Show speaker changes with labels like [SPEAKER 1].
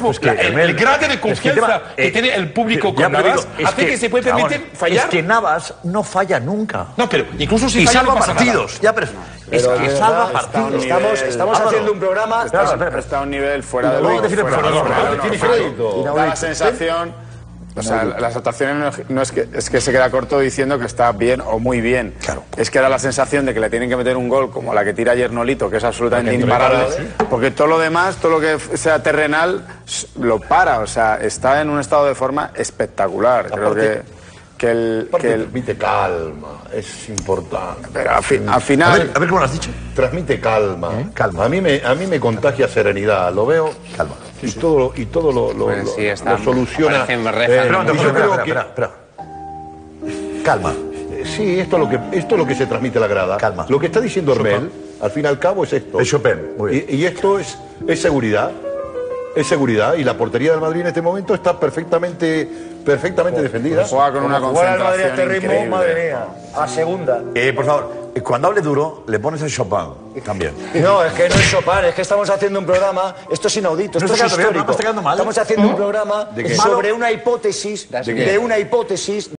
[SPEAKER 1] Pues que,
[SPEAKER 2] la- el, grado de
[SPEAKER 1] es que
[SPEAKER 2] confianza
[SPEAKER 1] va-
[SPEAKER 2] que
[SPEAKER 1] eh,
[SPEAKER 2] tiene el público con Navas
[SPEAKER 1] digo, es
[SPEAKER 2] hace que, se puede
[SPEAKER 1] vamos,
[SPEAKER 2] permitir fallar.
[SPEAKER 1] Es que Navas no falla nunca.
[SPEAKER 2] No, pero incluso si
[SPEAKER 1] y
[SPEAKER 2] falla,
[SPEAKER 1] salva
[SPEAKER 2] no pasa nada.
[SPEAKER 1] partidos. Ya, pero,
[SPEAKER 3] Pero
[SPEAKER 1] es que
[SPEAKER 3] de
[SPEAKER 1] salva
[SPEAKER 3] verdad,
[SPEAKER 1] partidos.
[SPEAKER 3] Estamos, estamos
[SPEAKER 1] Álvaro.
[SPEAKER 3] haciendo un programa.
[SPEAKER 1] Espera.
[SPEAKER 4] Está a un nivel fuera de
[SPEAKER 1] No,
[SPEAKER 4] fuera lo
[SPEAKER 1] no.
[SPEAKER 4] Da la sensación. O sea, las actuaciones no, no es, que, es que se queda corto diciendo que está bien o muy bien.
[SPEAKER 1] Claro.
[SPEAKER 4] Es que da la sensación de que le tienen que meter un gol como la que tira ayer Nolito, que es absolutamente
[SPEAKER 1] Porque
[SPEAKER 4] imparable. Porque todo lo demás, todo lo que sea terrenal, lo para. O sea, está en un estado de forma espectacular. Creo que, que el. Que el
[SPEAKER 5] transmite calma, es importante.
[SPEAKER 4] pero al, fi- al
[SPEAKER 1] A
[SPEAKER 4] final.
[SPEAKER 1] ver, a ver cómo lo has dicho.
[SPEAKER 5] Transmite calma.
[SPEAKER 1] Calma.
[SPEAKER 5] A mí me, a mí me contagia serenidad, lo veo.
[SPEAKER 1] Calma.
[SPEAKER 5] Y todo, lo- y todo lo, lo,
[SPEAKER 6] Pues
[SPEAKER 5] lo-
[SPEAKER 6] sí, está-
[SPEAKER 5] lo soluciona. Eh, y yo creo
[SPEAKER 1] espera,
[SPEAKER 5] que-
[SPEAKER 1] espera, espera. Calma.
[SPEAKER 5] Eh, Sí, esto es lo que esto es lo que se transmite a la grada.
[SPEAKER 1] Calma.
[SPEAKER 5] Lo que está diciendo Hermel, al fin y al cabo, es esto.
[SPEAKER 1] Es Chopin, muy bien.
[SPEAKER 5] Y, y esto es, es seguridad. Es seguridad. Y la portería del Madrid en este momento está perfectamente, perfectamente defendida.
[SPEAKER 4] Juega con una
[SPEAKER 3] Como jugar al Madrid a
[SPEAKER 4] concentración
[SPEAKER 3] este ritmo,
[SPEAKER 4] increíble.
[SPEAKER 3] madre mía. A segunda.
[SPEAKER 1] Eh, por favor, cuando hable duro, le pones el Chopin también.
[SPEAKER 3] No, es que no es Chopin, es que estamos haciendo un programa, esto es inaudito, esto es
[SPEAKER 1] bien,
[SPEAKER 3] histórico.
[SPEAKER 1] no está quedando mal, ¿eh?
[SPEAKER 3] Estamos haciendo un programa
[SPEAKER 5] ¿De qué?
[SPEAKER 3] sobre una hipótesis, de una hipótesis